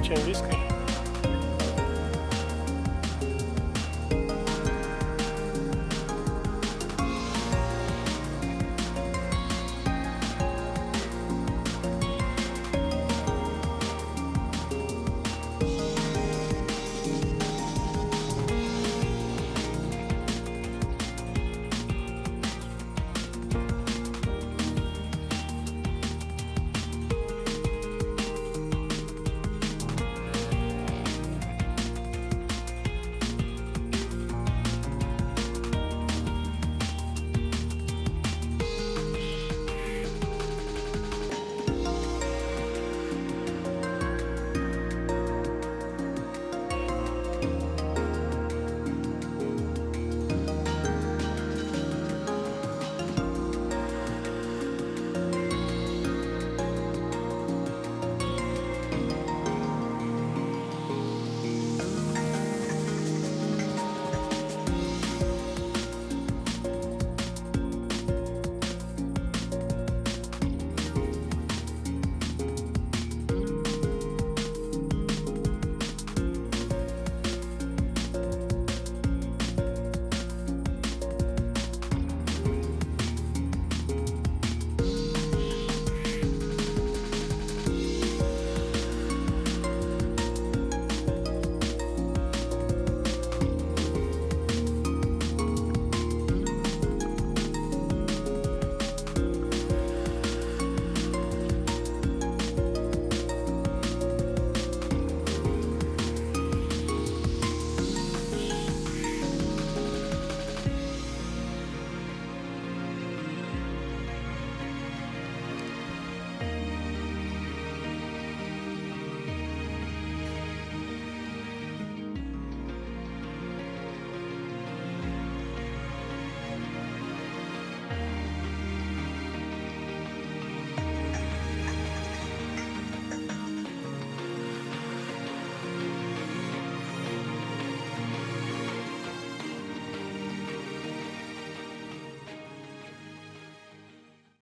change this.